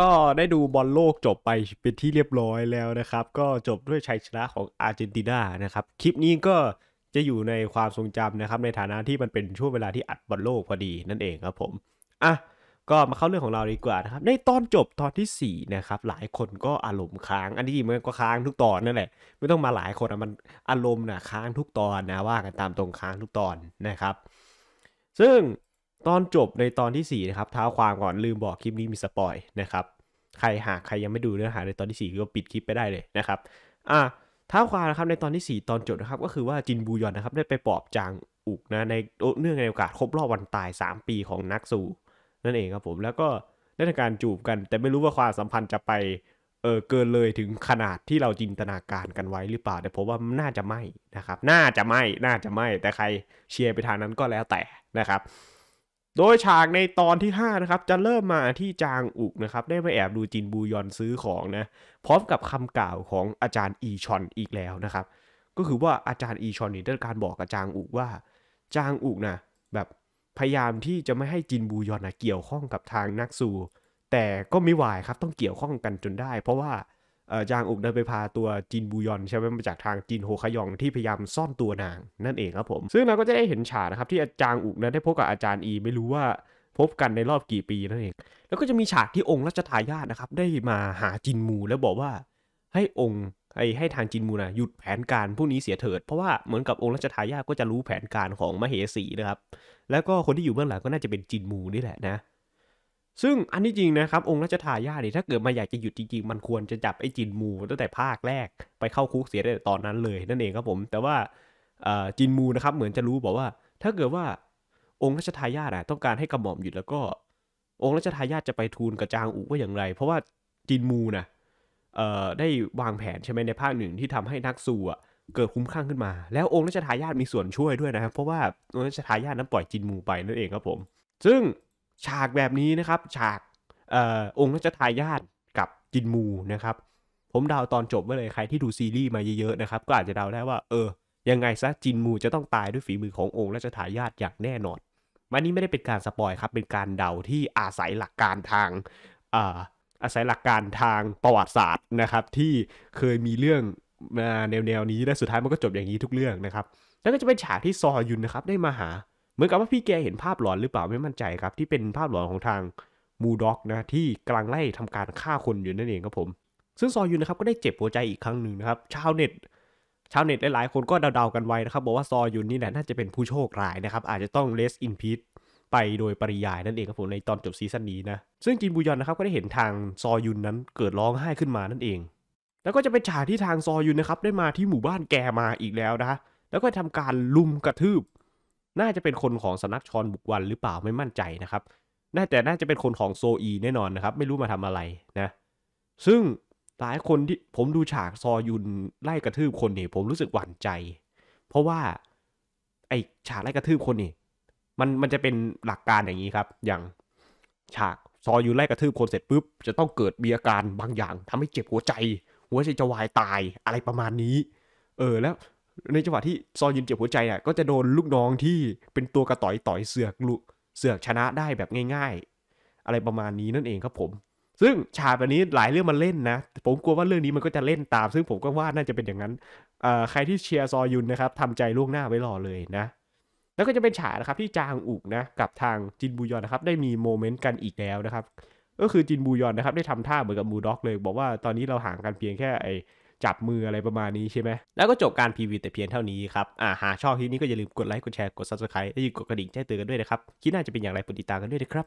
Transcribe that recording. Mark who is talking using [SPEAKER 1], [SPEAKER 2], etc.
[SPEAKER 1] ก็ได้ดูบอลโลกจบไปเป็นที่เรียบร้อยแล้วนะครับ ก็จบด้วยชัยชนะของอาร์เจนตินานะครับ คลิปนี้ก็จะอยู่ในความทรงจำนะครับ ในฐานะที่มันเป็นช่วงเวลาที่อัดบอลโลกพอดีนั่นเองครับผมอะก็มาเข้าเรื่องของเราดีกว่านะครับในตอนจบตอนที่ 4 นะครับ หลายคนก็อารมณ์ค้าง อันนี้มันก็ค้างทุกตอนนั่นแหละ ไม่ต้องมาหลายคนอะมันอารมณ์นะค้างทุกตอนนะว่ากันตามตรงค้างทุกตอนนะครับ ซึ่ง ตอนจบในตอนที่ 4 นะครับเท้าความก่อนลืมบอกคลิปนี้มีสปอยนะครับ ใครหากใครยังไม่ดูเนื้อหาในตอนที่ 4 ก็ปิดคลิปไปได้เลยนะครับอะเท้าความนะครับในตอนที่ 4 ตอนจบนะครับก็คือว่าจินบูยอนนะครับได้ไปปลอบจางอุกนะในเนื่องในโอกาสครบรอบวันตาย 3 ปีของนักสู่นั่นเองครับผมแล้วก็ได้ทำการจูบกัน แต่ไม่รู้ว่าความสัมพันธ์จะไปเออเกินเลยถึงขนาดที่เราจินตนาการกันไว้หรือเปล่า แต่ผมว่าน่าจะไม่นะครับ น่าจะไม่ น่าจะไม่ แต่ใครเชียร์ไปทางนั้นก็แล้วแต่นะครับ โดยฉากในตอนที่ 5 นะครับ จะเริ่มมาที่จางอุกนะครับ ได้ไปแอบดูจินบูยอนซื้อของนะ พร้อมกับคำกล่าวของอาจารย์อีชอนอีกแล้วนะครับ ก็คือว่าอาจารย์อีชอนนี่ได้การบอกกับจางอุกว่า จางอุกนะแบบพยายามที่จะไม่ให้จินบูยอนนะเกี่ยวข้องกับทางนักสู่แต่ก็ไม่ไหวครับต้องเกี่ยวข้องกันจนได้ เพราะว่า จางอุกได้ไปพาตัวจินบูยอนใช่ไหมมาจากทางจินโฮคยองที่พยายามซ่อนตัวนางนั่นเองครับผม ซึ่งเราก็จะได้เห็นฉากนะครับที่อาจารย์อุกนั้นได้พบกับอาจารย์อีไม่รู้ว่าพบกันในรอบกี่ปีนั่นเอง แล้วก็จะมีฉากที่องค์รัชทายาทนะครับได้มาหาจินมูแล้วบอกว่าให้องค์ให้ให้ทางจินมูนะหยุดแผนการพวกนี้เสียเถิด เพราะว่าเหมือนกับองค์รัชทายาทก็จะรู้แผนการของมเหสีนะครับ แล้วก็คนที่อยู่เบื้องหลังก็น่าจะเป็นจินมูนี่แหละนะ ซึ่งอันนี้จริงนะครับองค์รัชทายาทนี่ถ้าเกิดมาอยากจะหยุดจริงๆ มันควรจะจับไอ้จินมูตั้งแต่ภาคแรกไปเข้าคุกเสียได้ตอนนั้นเลยนั่นเองครับผม แต่ว่าจินมูนะครับเหมือนจะรู้บอกว่า ถ้าเกิดว่าองค์รัชทายาทต้องการให้กระหม่อมหยุดแล้วก็ องค์รัชทายาทจะไปทูลกับจางอุว่าอย่างไร เพราะว่าจินมูนะได้วางแผนใช่ไหมในภาคหนึ่งที่ทำให้นักสู้เกิดคุ้มข้างขึ้นมา แล้วองค์รัชทายาทมีส่วนช่วยด้วยนะครับเพราะว่าองค์รัชทายาทนั้นปล่อยจินมูไปนั่นเองครับผม ซึ่ง ฉากแบบนี้นะครับ ฉากอองค์รัชทายาทกับจินมูนะครับ ผมเดาตอนจบไว้เลยใครที่ดูซีรีส์มาเยอะๆนะครับ ก็อาจจะเดาได้ว่า เออ ยังไงซะจินมูจะต้องตายด้วยฝีมือขององค์รัชทายาทอย่างแน่นอนมันนี้ไม่ได้เป็นการสปอยครับ เป็นการเดาที่อาศัยหลักการทางอาศัยหลักการทางประวัติศาสตร์นะครับ ที่เคยมีเรื่องมาแนวแนวนี้และสุดท้ายมันก็จบอย่างนี้ทุกเรื่องนะครับ แล้วก็จะเป็นฉากที่ซอยุลนะครับได้มาหา เหมือนกับว่าพี่แกเห็นภาพหลอนหรือเปล่าไม่มั่นใจครับ ที่เป็นภาพหลอนของทางมูด็อกนะที่กำลังไล่ทำการฆ่าคนอยู่นั่นเองครับผม ซึ่งซอยุลนะครับก็ได้เจ็บหัวใจอีกครั้งหนึ่งนะครับ ชาวเน็ต ชาวเน็ตหลายๆ คนก็เดาๆกันไว้นะครับ บอกว่าซอยุลนี่แหละน่าจะเป็นผู้โชคร้ายนะครับ อาจจะต้อง rest in peace ไปโดยปริยายนั่นเองครับผมในตอนจบซีซั่นนี้นะซึ่งจินบูยอนนะครับก็ได้เห็นทางซอยุนนั้นเกิดร้องไห้ขึ้นมานั่นเอง แล้วก็จะเป็นฉากที่ทางซอยุนนะครับได้มาที่หมู่บ้านแกมาอีกแล้วนะแล้วก็ทำการลุมกระทืบ น่าจะเป็นคนของสนักชอนบุกวันหรือเปล่าไม่มั่นใจนะครับ น่าแต่น่าจะเป็นคนของโซอีแน่นอนนะครับ ไม่รู้มาทำอะไรนะ ซึ่งหลายคนที่ผมดูฉากซอยุนไล่กระทืบคนนี่ผมรู้สึกหวั่นใจ เพราะว่าไอฉากไล่กระทืบคนนี่มันมันจะเป็นหลักการอย่างนี้ครับ อย่างฉากซอยูไล่กระทืบคนเสร็จปุ๊บจะต้องเกิดมีอาการบางอย่างทำให้เจ็บหัวใจ หัวใจจะวายตายอะไรประมาณนี้ เออแล้ว ในจังหวะที่ซอยุนเจ็บหัวใจอะก็จะโดนลูกน้องที่เป็นตัวกระต่อยต่อยเสือกลุเสือกชนะได้แบบง่าย ๆ อะไรประมาณนี้นั่นเองครับผม ซึ่งฉากแบบนี้หลายเรื่องมันเล่นนะ ผมกลัวว่าเรื่องนี้มันก็จะเล่นตาม ซึ่งผมก็ว่าน่าจะเป็นอย่างนั้นใครที่เชียร์ซอยุนนะครับทำใจล่วงหน้าไว้รอเลยนะแล้วก็จะเป็นฉากนะครับที่จางอุกนะกับทางจินบูยอนนะครับได้มี moment กันอีกแล้วนะครับก็คือจินบูยอนนะครับได้ทำท่าเหมือนกับมูด็อกเลย บอกว่าตอนนี้เราห่างกันเพียงแค่ไอ จับมืออะไรประมาณนี้ใช่ไหมแล้วก็จบการ preview แต่เพียงเท่านี้ครับอ่าหากชอบคลิปนี้ก็อย่าลืมกดไลค์กดแชร์กด subscribe และอย่าลืมกดกระดิ่งแจ้งเตือนกันด้วยนะครับคิดน่าจะเป็นอย่างไรโปรดติดตามกันด้วยนะครับ